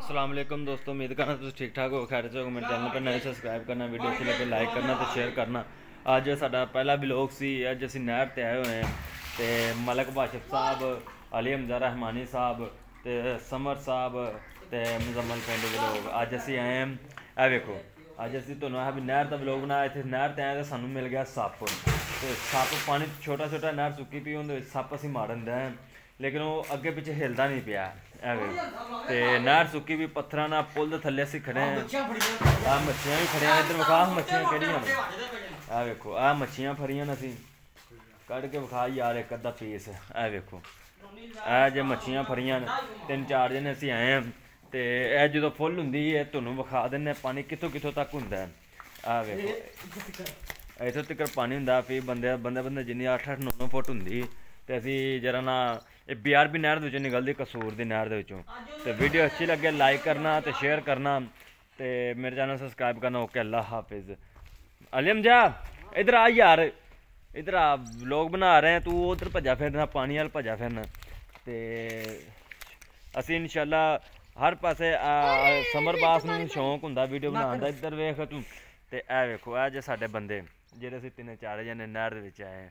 ਅਸਲਾਮ ਅਲੈਕਮ ਦੋਸਤੋ, ਉਮੀਦ ਕਰਨਾ ਤੁਸੀਂ ਠੀਕ ਠਾਕ ਹੋ, ਖੈਰ ਚ ਹੋ ਮੇਰੇ ਚੈਨਲ ਪਰ ਸਬਸਕ੍ਰਾਈਬ ਕਰਨਾ ਵੀਡੀਓ ਅੱਛੀ ਲੱਗੇ ਲਾਈਕ ਕਰਨਾ ਤੇ ਸ਼ੇਅਰ ਕਰਨਾ। ਅੱਜ ਸਾਡਾ ਪਹਿਲਾ ਵਲੌਗ ਸੀ, ਅੱਜ ਅਸੀਂ ਨਹਿਰ ਤੇ ਆਏ ਹੋਏ ਹਾਂ ਤੇ ਮਲਕ ਬਾਸ਼ਫ ਸਾਹਿਬ, ਅਲੀ ਹਮਜ਼ਾ ਰਹਿਮਾਨੀ ਸਾਹਿਬ ਤੇ ਸਮਰ ਸਾਹਿਬ ਤੇ ਮੁਜ਼ਮਲ ਪਿੰਡ ਦੇ ਲੋਕ। ਅੱਜ ਅਸੀਂ ਆਏ ਹਾਂ, ਇਹ ਵੇਖੋ, ਅੱਜ ਅਸੀਂ ਤੁਹਾਨੂੰ ਆਹ ਵੀ ਨਹਿਰ ਦਾ ਵਲੌਗ ਬਣਾਇਆ, ਇੱਥੇ ਨਹਿਰ ਤੇ ਆਏ ਤਾਂ ਸਾਨੂੰ ਮਿਲ ਗਿਆ ਸੱਪ। ਤੇ ਸੱਪ ਪਾਣੀ ਛੋਟਾ ਛੋਟਾ ਨਹਿਰ ਸੁੱਕੀ ਪੀ ਉਹਦੇ ਵਿੱਚ ਸੱਪ ਅਸੀਂ ਮਾਰਨ ਦਾ ਲੇਕਿਨ ਉਹ ਅੱਗੇ ਪਿੱਛੇ ਹਿਲਦਾ ਨਹੀਂ ਪਿਆ ਐਵੇਂ। ਤੇ ਨਹਿਰ ਸੁੱਕੀ ਵੀ ਪੱਥਰਾਂ ਨਾਲ ਪੁੱਲ ਦੇ ਥੱਲੇ ਅਸੀਂ ਖੜੇ ਆ ਮੱਛੀਆਂ ਵੀ ਖੜੀਆਂ ਇੱਧਰ ਵਿਖਾ ਮੱਛੀਆਂ ਕਿਹੜੀਆਂ ਨੇ? ਆ ਵੇਖੋ ਆ ਮੱਛੀਆਂ ਫੜੀਆਂ ਨੇ ਅਸੀਂ। ਕੱਢ ਕੇ ਵਿਖਾ ਯਾਰ ਇੱਕ ਅੱਧਾ ਪੀਸ ਆ ਵੇਖੋ। ਆ ਜੇ ਮੱਛੀਆਂ ਫੜੀਆਂ ਨੇ ਤਿੰਨ ਚਾਰ ਜਣੇ ਅਸੀਂ ਆਏ ਹਾਂ। ਤੇ ਇਹ ਜਦੋਂ ਫੁੱਲ ਹੁੰਦੀ ਹੈ ਤੁਹਾਨੂੰ ਵਿਖਾ ਦਿੰਨੇ ਪਾਣੀ ਕਿੱਥੋਂ ਕਿੱਥੋਂ ਤੱਕ ਹੁੰਦਾ ਆ ਵੇਖੋ। ਇੱਥੋਂ ਤੱਕ। ਪਾਣੀ ਹੁੰਦਾ ਫਿਰ ਬੰਦੇ ਬੰਦੇ ਬੰਦੇ ਜਿੰਨੀ 8 8 9 9 ਫੁੱਟ ਹੁੰਦੀ। ਤੇ ਅਸੀਂ ਜਰਾ ਨਾ, ਇਹ ਬੀਆਰਬੀ ਨਹਿਰ ਦੇ ਵਿੱਚੋਂ ਨਿਕਲਦੀ ਕਸੂਰ ਦੀ ਨਹਿਰ ਦੇ ਵਿੱਚੋਂ। ਤੇ ਵੀਡੀਓ ਅੱਛੀ ਲੱਗੇ ਲਾਈਕ ਕਰਨਾ ਤੇ ਸ਼ੇਅਰ ਕਰਨਾ ਤੇ ਮੇਰੇ ਚੈਨਲ ਸਬਸਕ੍ਰਾਈਬ ਕਰਨਾ, ਓਕੇ ਅੱਲਾ ਹਾਫਿਜ਼। ਅਲੀਮ ਜਾ, ਇਧਰ ਆ ਯਾਰ, ਇਧਰ ਆ ਵਲੌਗ ਬਣਾ ਰਹੇ ਆ ਤੂੰ ਉਧਰ ਭੱਜਾ ਫਿਰਨਾ ਪਾਣੀ ਵਾਲ ਭੱਜਾ ਫਿਰਨਾ ਤੇ ਅਸੀਂ ਇਨਸ਼ਾਅੱਲਾ ਹਰ ਪਾਸੇ ਸਮਰ ਬਾਸ ਨੂੰ ਸ਼ੌਂਕ ਹੁੰਦਾ ਵੀਡੀਓ ਬਣਾਉਣ ਦਾ। ਇੱਧਰ ਵੇਖ ਤੂੰ, ਤੇ ਇਹ ਵੇਖੋ, ਇਹ ਜੇ ਸਾਡੇ ਬੰਦੇ, ਜਿਹੜੇ ਅਸੀਂ ਤਿੰਨੇ ਚਾਰੇ ਜਣੇ ਨਹਿਰ ਦੇ ਵਿੱਚ ਆਏ ਆ